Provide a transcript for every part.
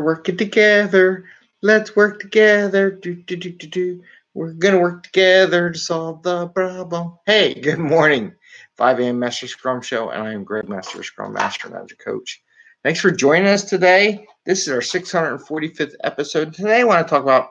working together. Let's work together. Do, do, do, do, do. We're going to work together to solve the problem. Hey, good morning. 5 a.m. Mester Scrum Show, and I am Greg Mester, Scrum Master and Coach. Thanks for joining us today. This is our 645th episode. Today, I want to talk about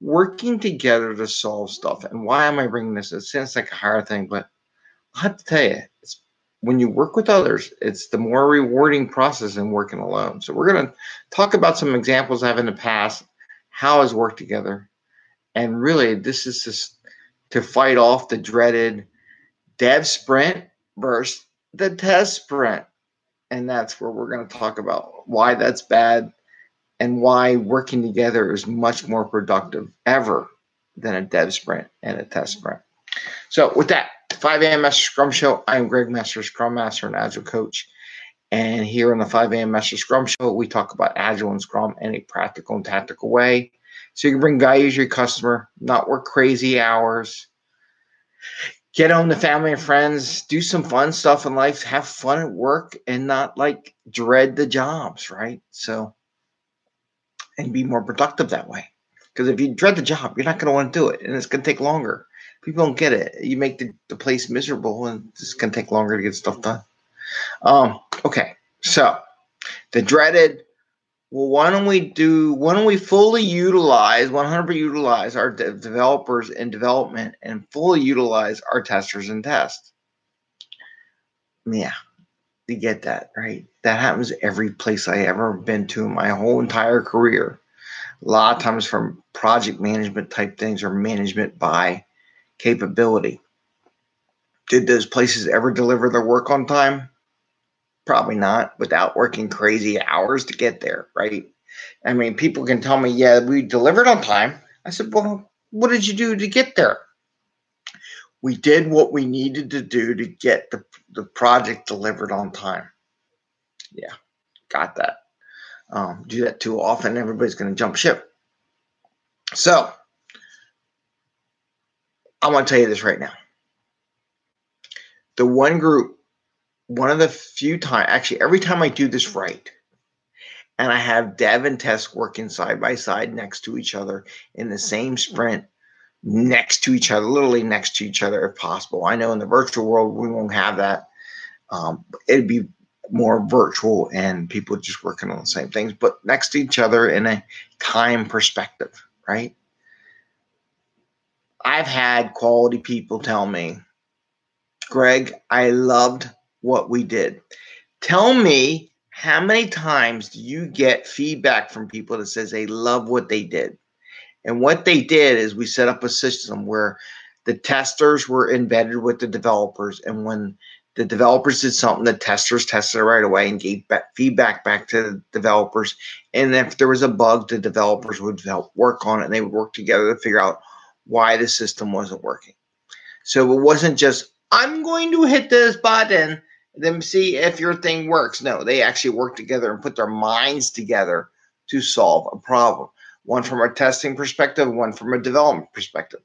working together to solve stuff. And why am I bringing this? It sounds like a hard thing, but I have to tell you, it's when you work with others, it's the more rewarding process than working alone. So we're going to talk about some examples I've in the past, how has worked together. And really, this is just to fight off the dreaded dev sprint versus the test sprint. And that's where we're going to talk about why that's bad and why working together is much more productive ever than a dev sprint and a test sprint. So, with that, 5 a.m. Mester Scrum Show. I am Greg Mester, Scrum Master and Agile Coach. And here on the 5 a.m. Mester Scrum Show, we talk about Agile and Scrum in a practical and tactical way. So you can bring value to your customer, not work crazy hours, get home to family and friends, do some fun stuff in life, have fun at work, and not like dread the jobs, right? So, and be more productive that way. Because if you dread the job, you're not going to want to do it, and it's going to take longer people don't get it. You make the, the place miserable, and it's gonna take longer to get stuff done. Um, okay, so the dreaded. Well, why don't we do? Why don't we fully utilize, 100% utilize our de- developers in development, and fully utilize our testers in test? Yeah, you get that right. That happens every place I ever been to in my whole entire career. A lot of times from project management type things or management by capability. Did those places ever deliver their work on time? Probably not, without working crazy hours to get there, right? I mean, people can tell me, yeah, we delivered on time. I said, well, what did you do to get there? We did what we needed to do to get the, the project delivered on time. Yeah, got that. Um, do that too often, everybody's going to jump ship. So, I want to tell you this right now. The one group, one of the few times, actually, every time I do this right, and I have dev and test working side by side next to each other in the same sprint, next to each other, literally next to each other if possible. I know in the virtual world we won't have that. Um, it'd be more virtual and people just working on the same things, but next to each other in a time perspective, right? I've had quality people tell me, Greg, I loved what we did. Tell me how many times do you get feedback from people that says they love what they did? And what they did is we set up a system where the testers were embedded with the developers. And when the developers did something, the testers tested it right away and gave back feedback back to the developers. And if there was a bug, the developers would help work on it and they would work together to figure out why the system wasn't working. So it wasn't just, I'm going to hit this button, then see if your thing works. No, they actually worked together and put their minds together to solve a problem. One from a testing perspective, one from a development perspective.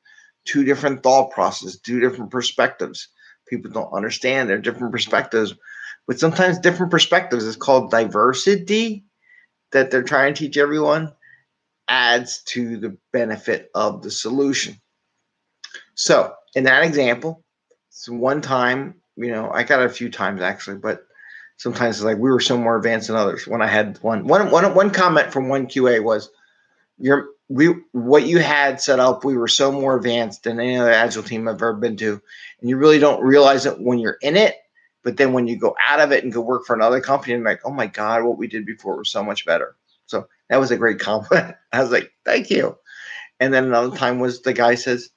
Two different thought processes, two different perspectives. People don't understand their different perspectives, but sometimes different perspectives is called diversity that they're trying to teach everyone adds to the benefit of the solution. So, in that example, so one time, you know, I got it a few times actually, but sometimes it's like we were so more advanced than others. When I had one, one, one, one comment from one QA was, "You're we what you had set up, we were so more advanced than any other agile team I've ever been to, and you really don't realize it when you're in it." But then when you go out of it and go work for another company, and like, oh my God, what we did before was so much better. So that was a great compliment. I was like, thank you. And then another time was the guy says,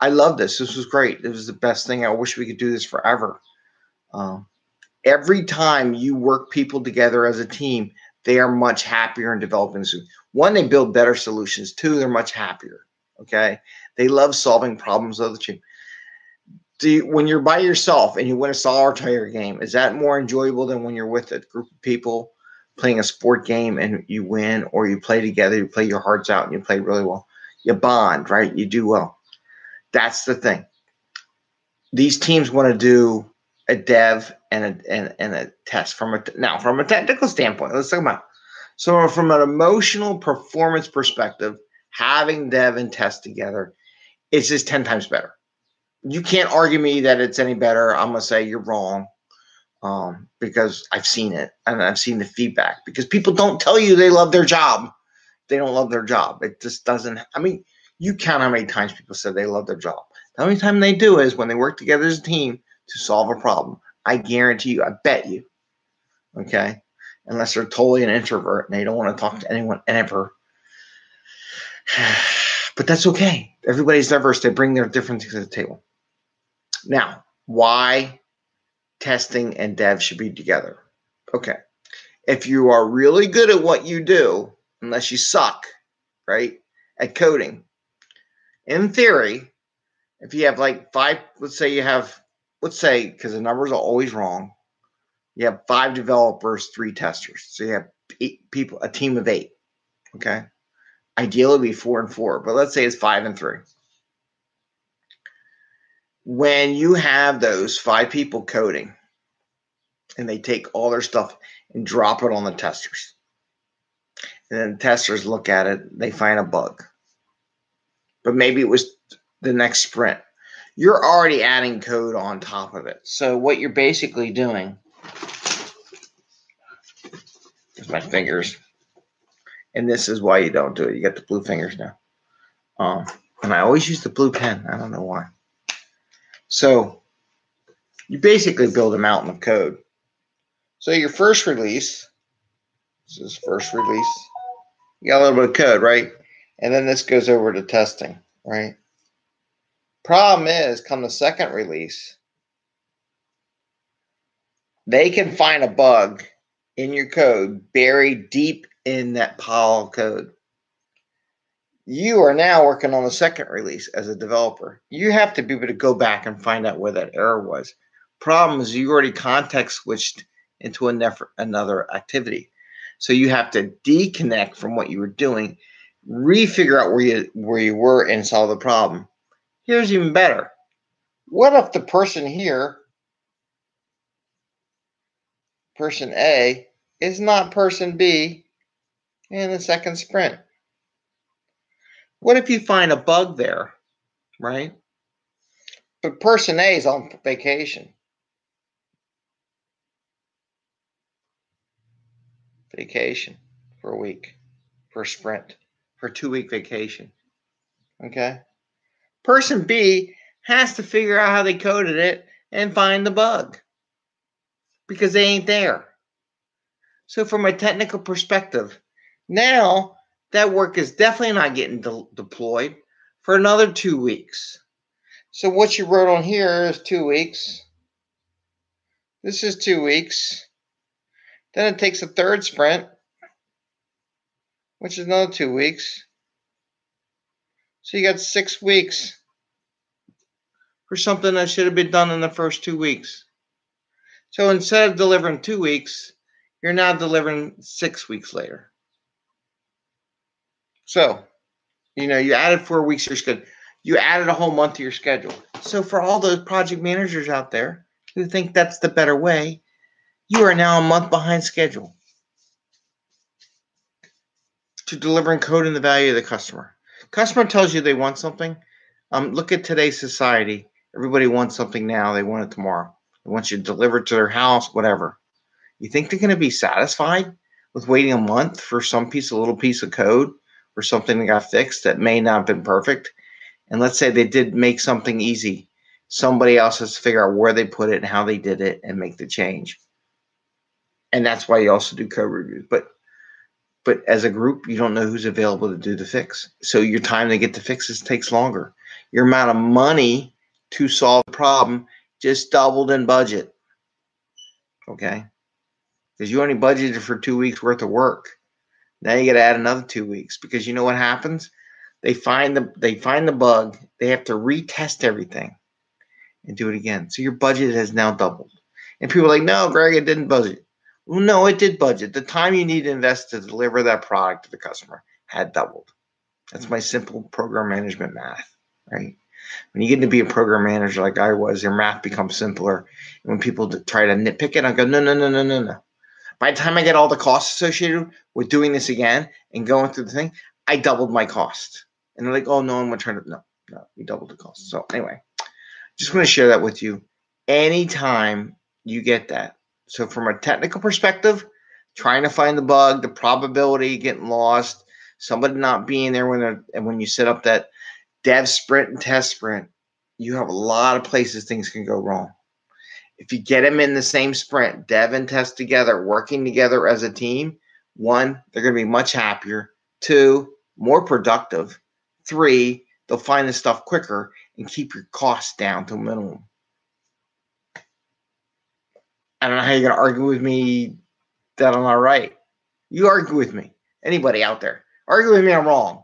I love this. This was great. It was the best thing. I wish we could do this forever. Um, every time you work people together as a team, they are much happier in developing. One, they build better solutions. Two, they're much happier. Okay. They love solving problems of the team. Do you, when you're by yourself and you win a solitaire game, is that more enjoyable than when you're with a group of people playing a sport game and you win, or you play together, you play your hearts out and you play really well. You bond, right? You do well. That's the thing. These teams want to do a dev and a and, and a test from a now from a technical standpoint. Let's talk about So, from an emotional performance perspective, having dev and test together is just 10 times better. You can't argue me that it's any better. I'm to say you're wrong um, because I've seen it and I've seen the feedback because people don't tell you they love their job. They don't love their job. It just doesn't. I mean, you count how many times people said they love their job. The only time they do is when they work together as a team to solve a problem. I guarantee you, I bet you. Okay. Unless they're totally an introvert and they don't want to talk to anyone ever. But that's okay. Everybody's diverse. They bring their differences to the table. Now, why testing and dev should be together? Okay. If you are really good at what you do, unless you suck, right, at coding, in theory, if you have like five, let's say you have let's say, because the numbers are always wrong, you have five developers, three testers. So you have eight people, a team of eight. Okay. Ideally, it'd be four and four, but let's say it's five and three. When you have those five people coding and they take all their stuff and drop it on the testers, and then the testers look at it, they find a bug. But maybe it was the next sprint you're already adding code on top of it. So what you're basically doing is my fingers. And this is why you don't do it. You got the blue fingers now. Um, and I always use the blue pen. I don't know why. So you basically build a mountain of code. So your first release, this is first release, you got a little bit of code, right? And then this goes over to testing, right? Problem is, come the second release, they can find a bug in your code buried deep in that pile of code. You are now working on the second release as a developer. You have to be able to go back and find out where that error was. Problem is, you already context switched into another activity. So you have to deconnect from what you were doing, refigure out where you where you were, and solve the problem. Here's even better. What if the person here, person A, is not person B in the second sprint? What if you find a bug there, right? But person A is on vacation. Vacation for a week, for a sprint, for a two week vacation. Okay? Person B has to figure out how they coded it and find the bug because they ain't there. So, from a technical perspective, now that work is definitely not getting de- deployed for another two weeks. So, what you wrote on here is two weeks. This is two weeks. Then it takes a third sprint, which is another two weeks. So you got six weeks for something that should have been done in the first two weeks. So instead of delivering two weeks, you're now delivering six weeks later. So, you know, you added four weeks to your schedule. You added a whole month to your schedule. So for all those project managers out there who think that's the better way, you are now a month behind schedule to delivering code and the value of the customer. Customer tells you they want something. Um, look at today's society. Everybody wants something now. They want it tomorrow. They want you to deliver it to their house, whatever. You think they're going to be satisfied with waiting a month for some piece, a little piece of code or something that got fixed that may not have been perfect? And let's say they did make something easy. Somebody else has to figure out where they put it and how they did it and make the change. And that's why you also do code reviews. But but as a group, you don't know who's available to do the fix. So your time to get the fixes takes longer. Your amount of money to solve the problem just doubled in budget. Okay? Because you only budgeted for two weeks worth of work. Now you got to add another two weeks because you know what happens? They find the they find the bug. They have to retest everything and do it again. So your budget has now doubled. And people are like, no, Greg, it didn't budget. Well, no, it did budget. The time you need to invest to deliver that product to the customer had doubled. That's my simple program management math, right? When you get to be a program manager like I was, your math becomes simpler. And when people try to nitpick it, I go, no, no, no, no, no, no. By the time I get all the costs associated with doing this again and going through the thing, I doubled my cost. And they're like, oh, no, to turn it. No, no, we doubled the cost. So, anyway, just want to share that with you. Anytime you get that. So, from a technical perspective, trying to find the bug, the probability getting lost, somebody not being there when and when you set up that dev sprint and test sprint, you have a lot of places things can go wrong. If you get them in the same sprint, dev and test together, working together as a team, one, they're going to be much happier. Two, more productive. Three, they'll find the stuff quicker and keep your costs down to a minimum. I don't know how you're going to argue with me that I'm not right. You argue with me. Anybody out there, argue with me I'm wrong.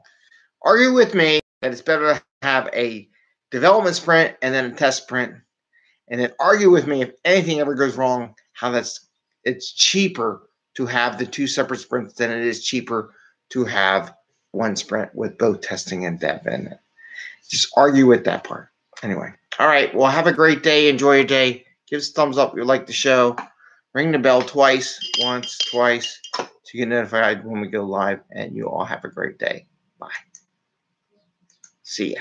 Argue with me that it's better to have a development sprint and then a test sprint, and then argue with me if anything ever goes wrong, how that's it's cheaper to have the two separate sprints than it is cheaper to have one sprint with both testing and dev in it. Just argue with that part. Anyway, all right. Well, have a great day. Enjoy your day. Give us a thumbs up if you like the show. Ring the bell twice, once, twice, so you get notified when we go live. And you all have a great day. Bye. See ya.